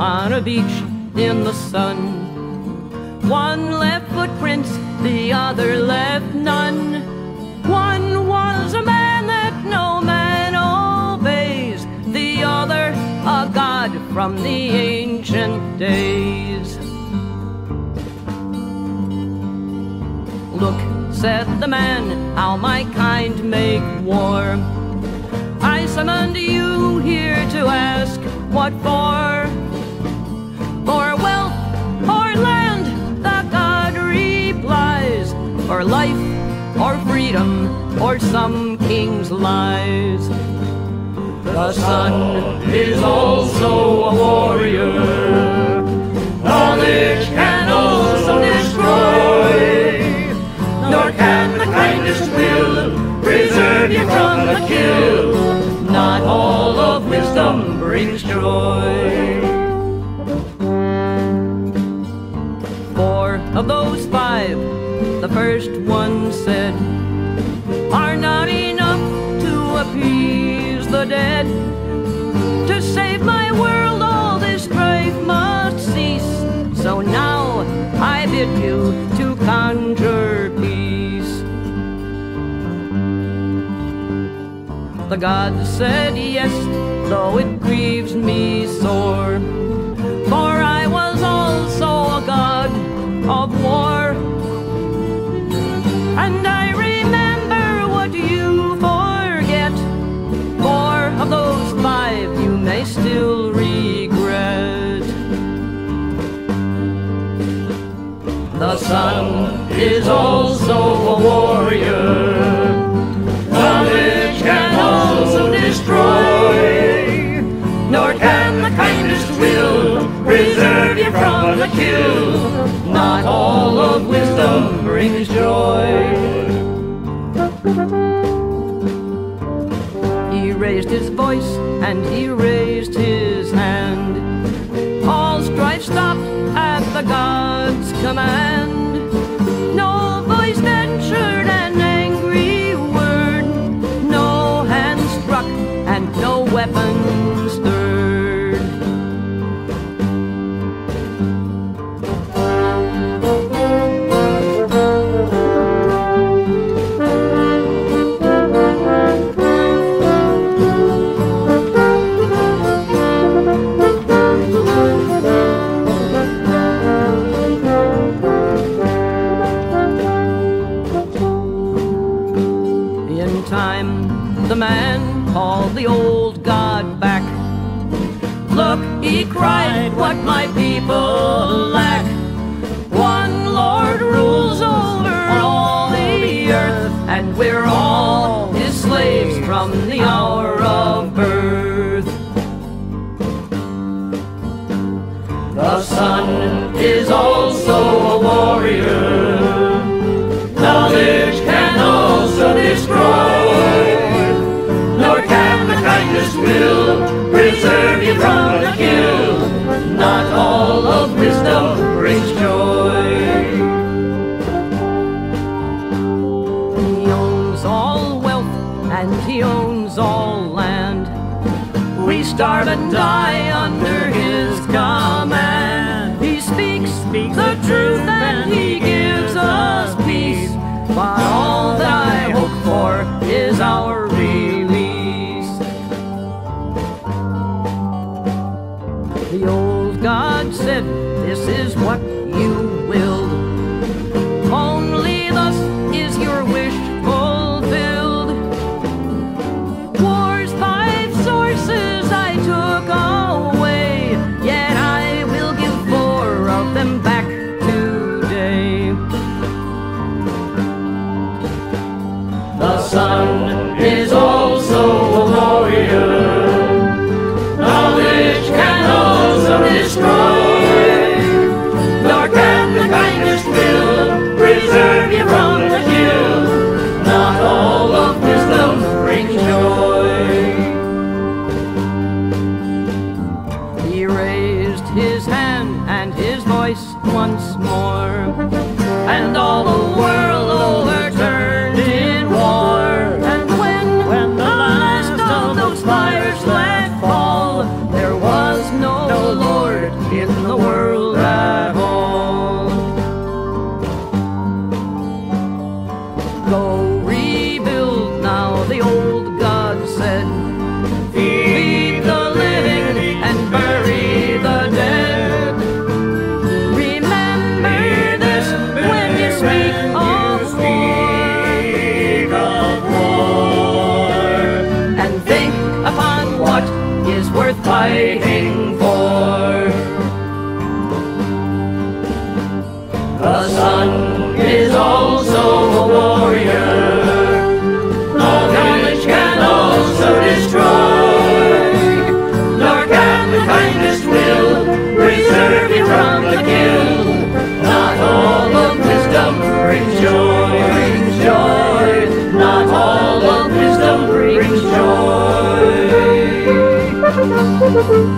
on a beach in the sun. One left footprints, the other left none. One was a man that no man obeys, the other a god from the ancient days. Look, said the man, how my kind make war. I summoned you here to ask what for. For wealth or land, the god replies, or life or freedom or some king's lies. The sun is also a warrior. Brings joy. Four of those five, the first one said, are not enough to appease the dead. To save my world, all this strife must cease. So now I bid you to conjure peace. The gods said yes, though it grieves me sore. For I was also a god of war. And I remember what you forget. Four of those five you may still regret. The sun is also a warrior. The kill. Not all of wisdom brings joy. He raised his voice and he raised his old god back. Look, he cried, what my people lack. One Lord rules over all the earth, and we're all his slaves from the hour of birth. The sun is also a warrior. Preserve you from the kill. Not all of wisdom brings joy. He owns all wealth and he owns all land. We starve and die This is what voice once more, and all the world overturned is also a warrior. Knowledge can also destroy. Nor can the kindest will preserve you from the kill. Not all of wisdom brings joy, brings joy. Not all of wisdom brings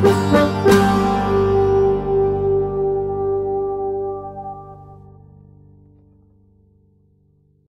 joy.